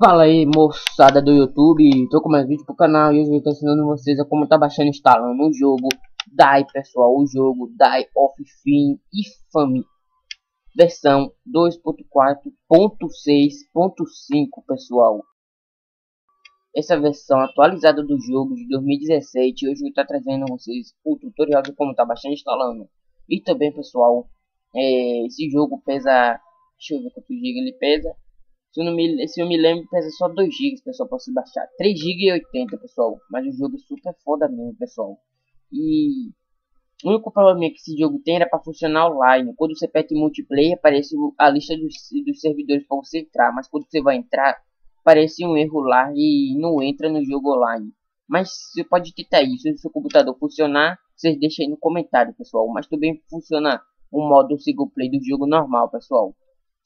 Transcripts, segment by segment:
Fala aí moçada do YouTube, tô com mais vídeo pro canal e hoje eu estou ensinando vocês a como tá baixando e instalando o jogo DAI pessoal, o jogo DAI of Fin Infamy versão 2.4.6.5 pessoal. Essa versão atualizada do jogo de 2017 hoje eu estou trazendo a vocês o tutorial de como tá baixando e instalando. E também pessoal, é, esse jogo pesa, deixa eu ver quanto giga ele pesa se eu, não me, se eu me lembro, pesa só 2 GB, pessoal, se baixar. 3 GB e 80, pessoal. Mas o jogo é super foda mesmo, pessoal. E o único problema que esse jogo tem era para funcionar online. Quando você pede multiplayer, aparece a lista dos, dos servidores para você entrar. Mas quando você vai entrar, aparece um erro lá e não entra no jogo online. Mas você pode tentar isso. Se o seu computador funcionar, vocês deixem aí no comentário, pessoal. Mas também funciona o modo single play do jogo normal, pessoal.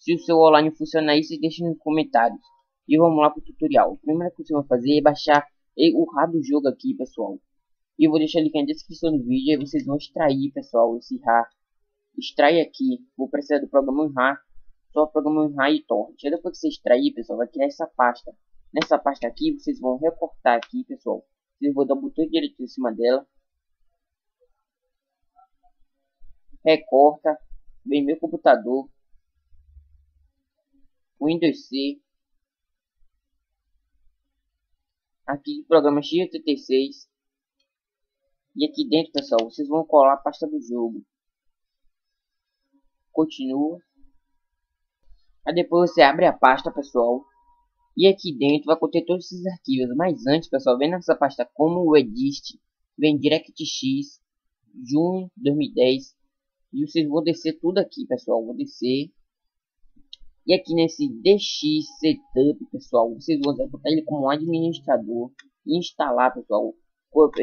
Se o seu online funcionar aí, deixe nos comentários. E vamos lá para o tutorial. A primeira coisa que você vai fazer é baixar o RAR do jogo aqui, pessoal. E eu vou deixar o link na descrição do vídeo. Aí vocês vão extrair, pessoal, esse RAR. Extrai aqui. Vou precisar do programa RAR. Só programa RAR e torrent. Aí depois que você extrair, pessoal, vai criar essa pasta. Nessa pasta aqui, vocês vão recortar aqui, pessoal. Vocês vão dar o botão direito em cima dela. Recorta. Vem meu computador. Windows C, aqui programa x86 e aqui dentro pessoal vocês vão colar a pasta do jogo. Continua. Aí depois você abre a pasta pessoal. E aqui dentro vai conter todos esses arquivos. Mas antes pessoal vem nessa pasta como o edit vem DirectX junho 2010 e vocês vão descer tudo aqui pessoal. Vou descer e aqui nesse DX Setup, pessoal, vocês vão botar ele como administrador e instalar, pessoal.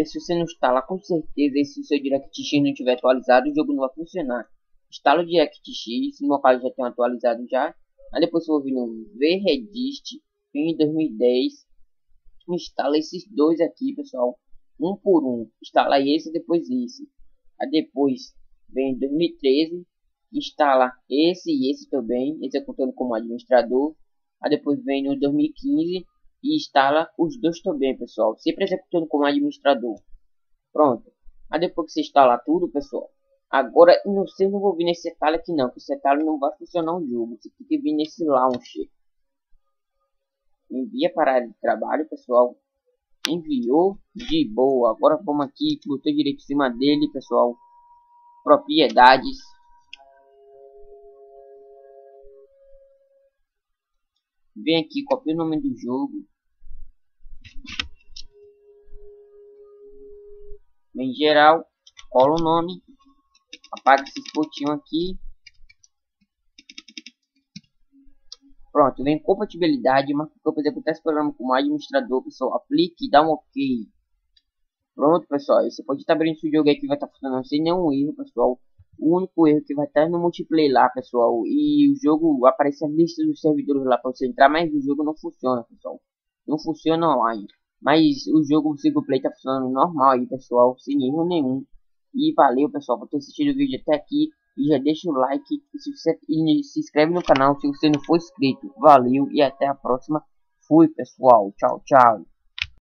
Se você não instalar, com certeza, se o seu DirectX não estiver atualizado, o jogo não vai funcionar. Instala o DirectX, no meu caso já tem atualizado já. Aí depois eu vou vir no VRedist em 2010. Instala esses dois aqui, pessoal. Um por um. Instala esse depois esse. Aí depois vem 2013 instala esse e esse também, executando como administrador. Aí depois vem no 2015 e instala os dois também, pessoal, sempre executando como administrador. Pronto. Aí depois que você instalar tudo, pessoal, agora não sei, não vou vir nesse detalhe aqui não, que esse detalhe não vai funcionar o jogo. Você tem que vir nesse launcher. Envia para a área de trabalho, pessoal. Enviou de boa. Agora vamos aqui, botei direito em cima dele, pessoal. Propriedades Vem aqui, copia o nome do jogo. Vem geral, cola o nome. Apaga esse pontinho aqui. Pronto, vem compatibilidade, marca que eu executar esse programa como administrador, pessoal. Aplique e dá um ok. Pronto, pessoal. Você pode estar abrindo esse jogo aí que vai estar funcionando sem nenhum erro, pessoal. O único erro que vai estar no multiplayer lá, pessoal. E o jogo aparece a lista dos servidores lá para você entrar, mas o jogo não funciona, pessoal. Não funciona online. Mas o jogo single play tá funcionando normal aí, pessoal, sem erro nenhum. E valeu, pessoal, por ter assistido o vídeo até aqui. E já deixa o like e se, você, e se inscreve no canal se você não for inscrito. Valeu e até a próxima. Fui, pessoal. Tchau, tchau.